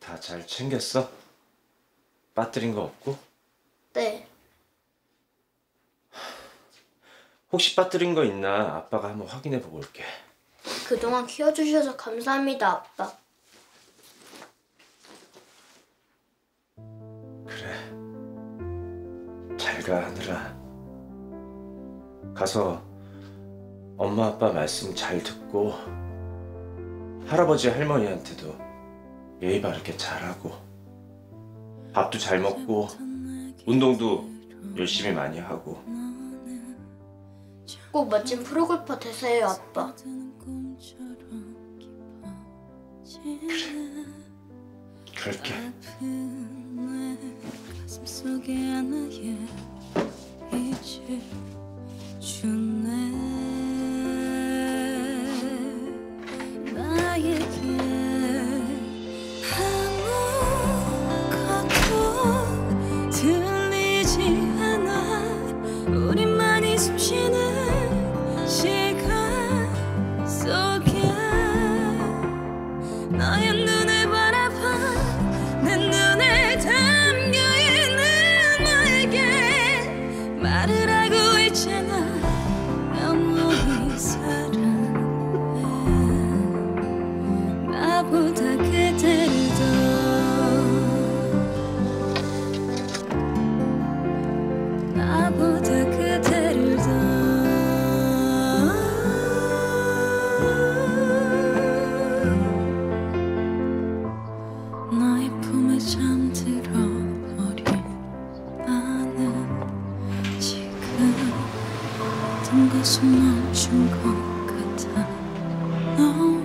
다 잘 챙겼어? 빠뜨린 거 없고? 네. 혹시 빠뜨린 거 있나 아빠가 한번 확인해 보고 올게. 그동안 키워주셔서 감사합니다, 아빠. 그래. 잘 가, 하늘아. 가서 엄마 아빠 말씀 잘 듣고 할아버지 할머니한테도 예의 바르게 잘하고 밥도 잘 먹고 운동도 열심히 많이 하고 꼭 멋진 프로골퍼 되세요, 아빠. 그럴게. 가슴 속에 하나의 빛을 주 숨쉬는 시간 속에 너의 눈을 바라봐. 내 눈에 담겨있는 너에게 말을 하고 있잖아. 영원히 사랑해. 나보다 그대를 더. 나보다 품에 잠들어 버린 나는 지금 모든 것은 멈춘 것 같아. 너와